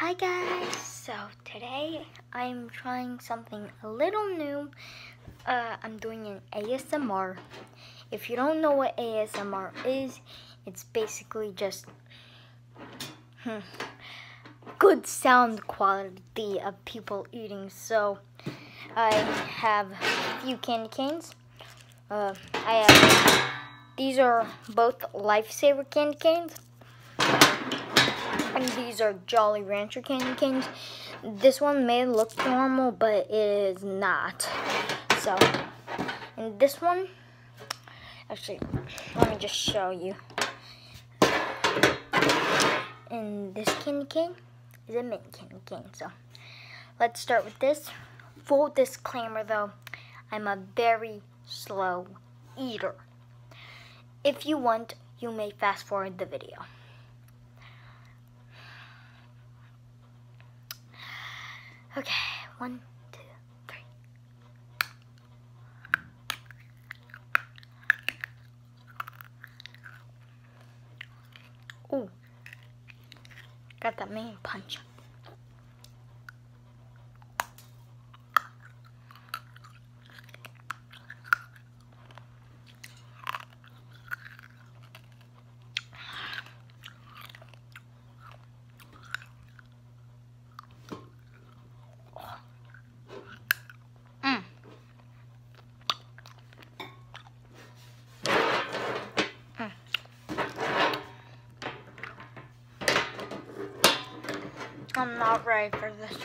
Hi guys, so today I'm trying something a little new. Uh, I'm doing an ASMR. If you don't know what ASMR is, it's basically just hmm, good sound quality of people eating. So I have a few candy canes. Uh, I have, these are both Lifesaver candy canes. These are Jolly Rancher candy canes. This one may look normal, but it is not. So, and this one, actually, let me just show you. And this candy cane is a mint candy cane. So, let's start with this. Full disclaimer though, I'm a very slow eater. If you want, you may fast forward the video. Okay, one, two, three. Ooh, got that main punch. Mm. Mm. I'm not ready for this.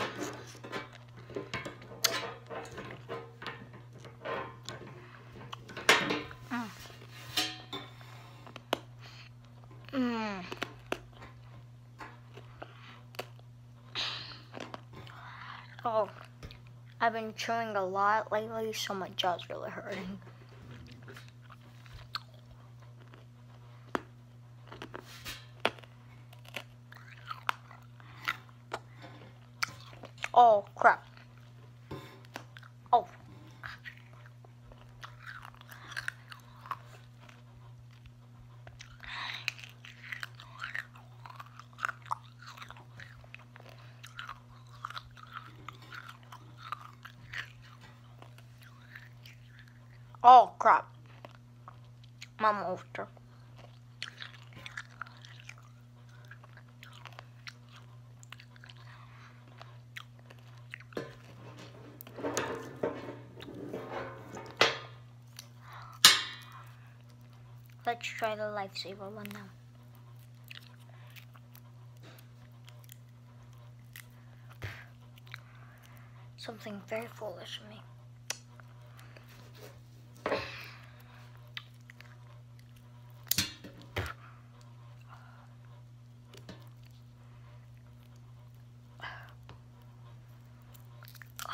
Mm. Mm. Oh. I've been chewing a lot lately, so my jaw's really hurting. Oh, crap. Oh. Oh crap. My monster. Let's try the lifesaver one now. Something very foolish of me.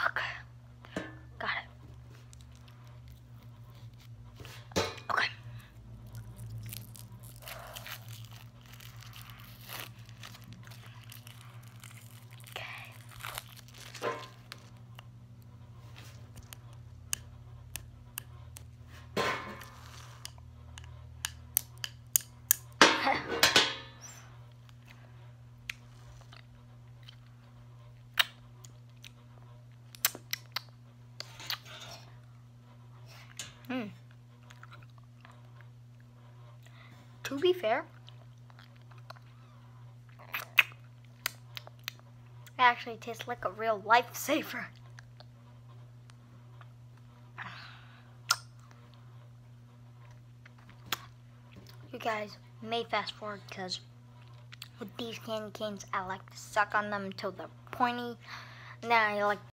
Okay. Got it. Okay. Okay. Hmm. To be fair, it actually tastes like a real lifesaver. You guys may fast forward because with these candy canes, I like to suck on them until they're pointy. Then I like